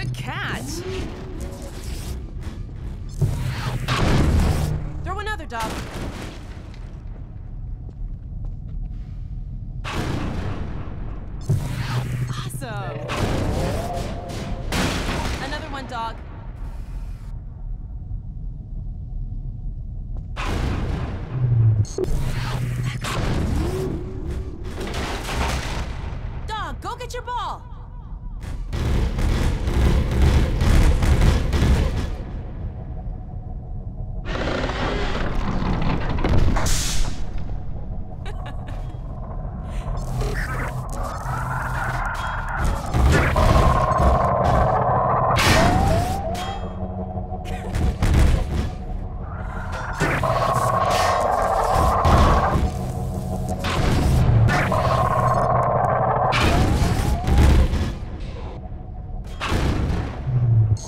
Good catch. Throw another dog. Awesome. Another one, dog. Dog, go get your ball.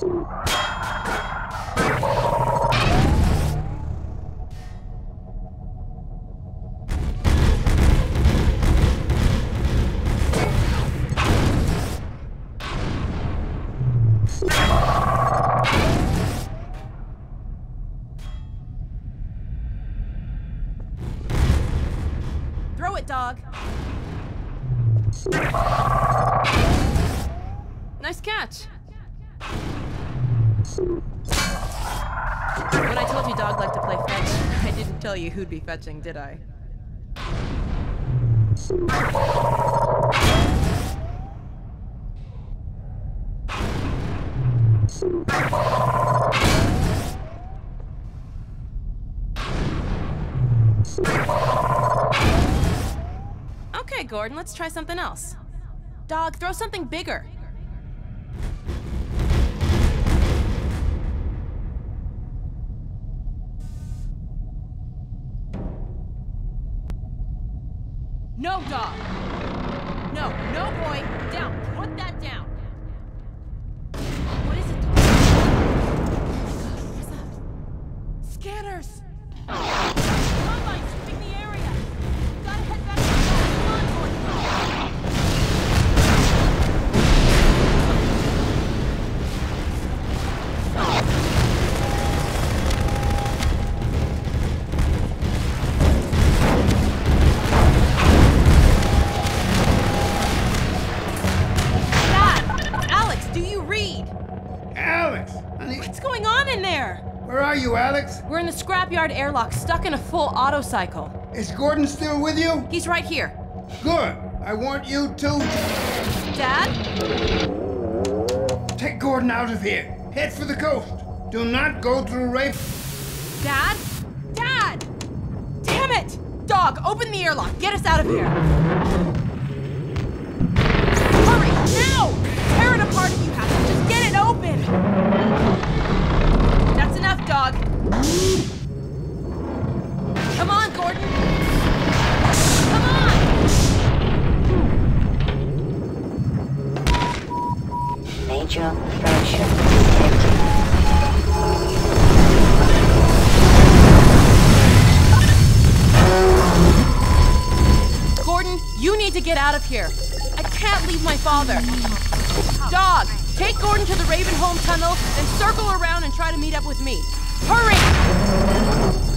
Throw it, dog. Nice catch. When I told you dog liked to play fetch, I didn't tell you who'd be fetching, did I? Okay, Gordon, let's try something else. Dog, throw something bigger. No, dog. No, no, boy. Down. Where are you, Alyx? We're in the scrapyard airlock, stuck in a full auto cycle. Is Gordon still with you? He's right here. Good. I want you to Dad? take Gordon out of here. Head for the coast. Do not go through Rafe. Dad? Dad! Damn it! Dog, open the airlock. Get us out of here. Major pressure detected. Gordon, you need to get out of here. I can't leave my father. Dog, take Gordon to the Ravenholm tunnel, then circle around and try to meet up with me. Hurry!